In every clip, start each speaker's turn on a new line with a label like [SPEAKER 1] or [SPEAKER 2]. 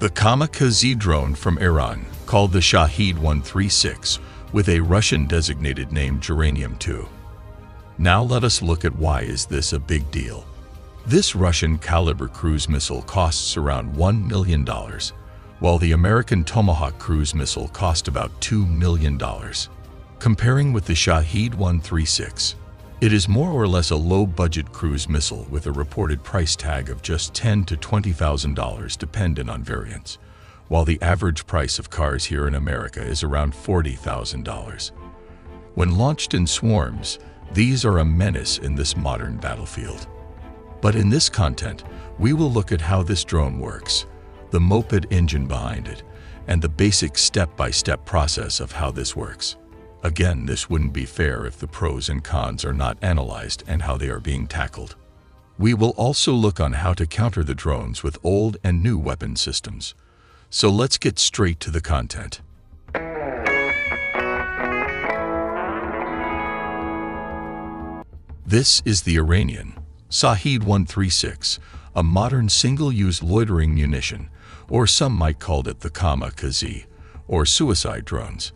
[SPEAKER 1] The Kamikaze drone from Iran, called the Shahed 136, with a Russian-designated name Geranium-2. Now let us look at why is this a big deal. This Russian Kalibr cruise missile costs around $1 million, while the American Tomahawk cruise missile cost about $2 million. Comparing with the Shahed 136, it is more or less a low-budget cruise missile with a reported price tag of just 10 to $20,000 dependent on variants, while the average price of cars here in America is around $40,000. When launched in swarms, these are a menace in this modern battlefield. But in this content, we will look at how this drone works, the moped engine behind it, and the basic step-by-step -step process of how this works. Again, this wouldn't be fair if the pros and cons are not analyzed and how they are being tackled. We will also look on how to counter the drones with old and new weapon systems. So let's get straight to the content. This is the Iranian Shahed 136, a modern single-use loitering munition, or some might call it the Kamikaze, or suicide drones.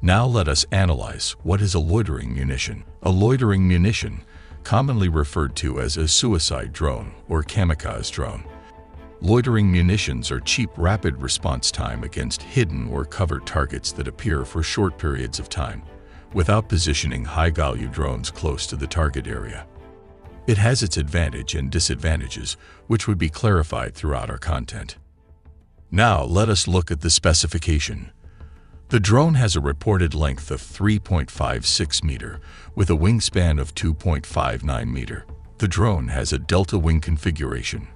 [SPEAKER 1] Now let us analyze what is a loitering munition. A loitering munition, commonly referred to as a suicide drone or kamikaze drone. Loitering munitions are cheap rapid response time against hidden or covered targets that appear for short periods of time, without positioning high-value drones close to the target area. It has its advantage and disadvantages, which would be clarified throughout our content. Now let us look at the specification. The drone has a reported length of 3.56 meter with a wingspan of 2.59 meter. The drone has a delta wing configuration.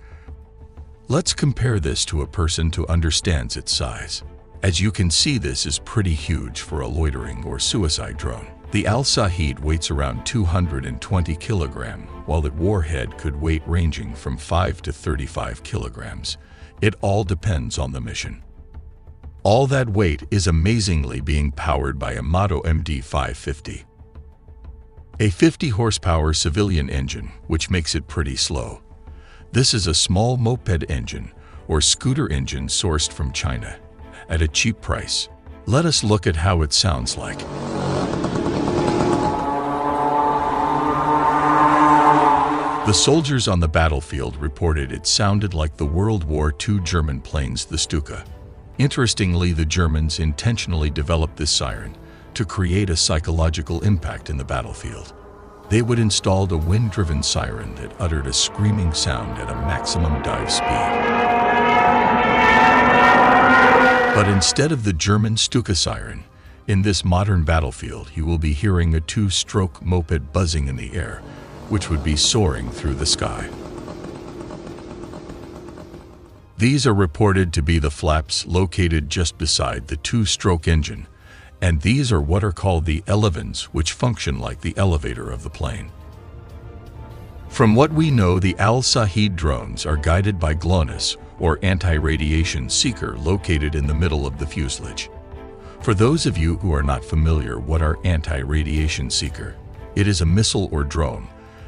[SPEAKER 1] Let's compare this to a person to understands its size. As you can see this is pretty huge for a loitering or suicide drone. The Al-Shahed weights around 220 kilogram, while its warhead could weight ranging from 5 to 35 kilograms. It all depends on the mission. All that weight is amazingly being powered by a Mado MD550. A 50 horsepower civilian engine, which makes it pretty slow. This is a small moped engine or scooter engine sourced from China at a cheap price. Let us look at how it sounds like. The soldiers on the battlefield reported it sounded like the World War II German planes the Stuka. Interestingly, the Germans intentionally developed this siren to create a psychological impact in the battlefield. They would install a wind-driven siren that uttered a screaming sound at a maximum dive speed. But instead of the German Stuka siren, in this modern battlefield, you will be hearing a two-stroke moped buzzing in the air, which would be soaring through the sky. These are reported to be the flaps located just beside the two-stroke engine, and these are what are called the elevons, which function like the elevator of the plane. From what we know, the Al-Shahed drones are guided by GLONASS, or anti-radiation seeker located in the middle of the fuselage. For those of you who are not familiar what are anti-radiation seeker, it is a missile or drone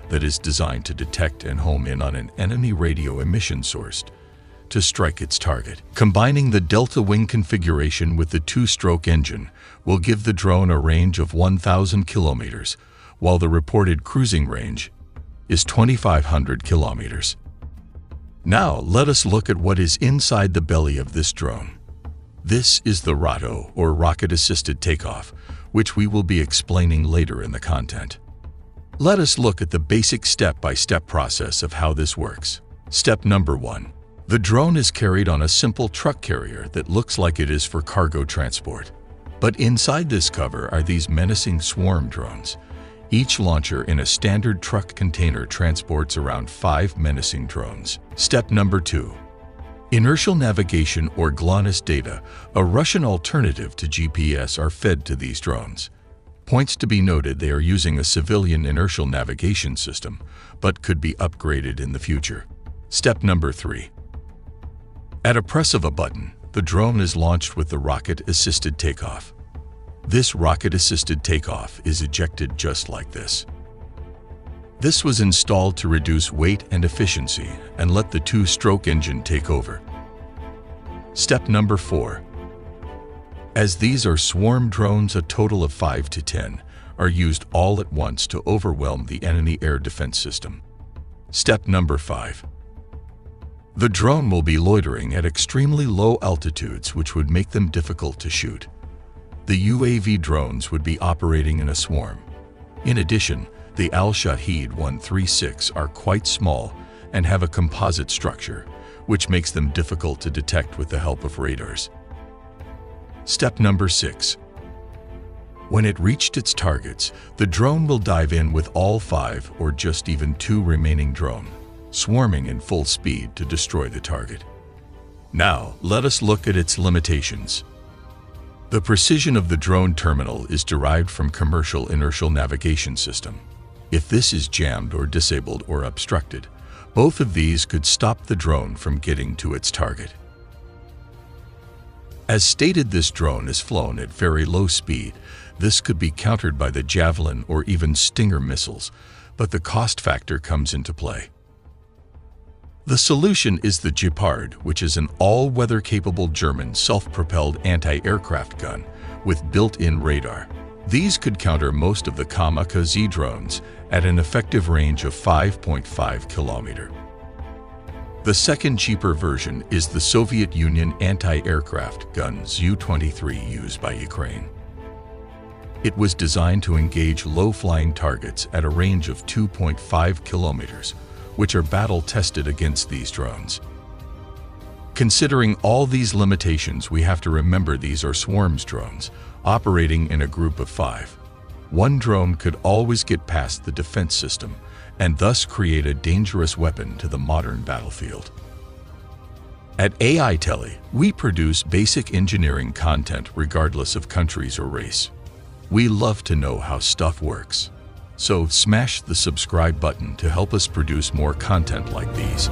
[SPEAKER 1] that is designed to detect and home in on an enemy radio emission source to strike its target. Combining the delta wing configuration with the two-stroke engine will give the drone a range of 1,000 kilometers, while the reported cruising range is 2,500 kilometers. Now, let us look at what is inside the belly of this drone. This is the RATO, or Rocket-Assisted Takeoff, which we will be explaining later in the content. Let us look at the basic step-by-step -step process of how this works. Step number one, the drone is carried on a simple truck carrier that looks like it is for cargo transport. But inside this cover are these menacing swarm drones. Each launcher in a standard truck container transports around five menacing drones. Step number two. Inertial navigation or GLONASS data, a Russian alternative to GPS, are fed to these drones. Points to be noted they are using a civilian inertial navigation system, but could be upgraded in the future. Step number three. At a press of a button, the drone is launched with the rocket-assisted takeoff. This rocket-assisted takeoff is ejected just like this. This was installed to reduce weight and efficiency and let the two-stroke engine take over. Step number 4. As these are swarm drones, a total of 5 to 10 are used all at once to overwhelm the enemy air defense system. Step number 5. The drone will be loitering at extremely low altitudes which would make them difficult to shoot. The UAV drones would be operating in a swarm. In addition, the Al-Shahed 136 are quite small and have a composite structure, which makes them difficult to detect with the help of radars. Step number 6. When it reached its targets, the drone will dive in with all five or just even two remaining drone, swarming in full speed to destroy the target. Now, let us look at its limitations. The precision of the drone terminal is derived from commercial inertial navigation system. If this is jammed or disabled or obstructed, both of these could stop the drone from getting to its target. As stated, this drone is flown at very low speed. This could be countered by the Javelin or even Stinger missiles, but the cost factor comes into play. The solution is the Gepard, which is an all-weather capable German self-propelled anti-aircraft gun with built-in radar. These could counter most of the Kamikaze drones at an effective range of 5.5 kilometer. The second cheaper version is the Soviet Union anti-aircraft gun ZU-23 used by Ukraine. It was designed to engage low-flying targets at a range of 2.5 kilometers which are battle-tested against these drones. Considering all these limitations, we have to remember these are swarms drones, operating in a group of five. One drone could always get past the defense system and thus create a dangerous weapon to the modern battlefield. At AI Tele, we produce basic engineering content regardless of countries or race. We love to know how stuff works. So smash the subscribe button to help us produce more content like these.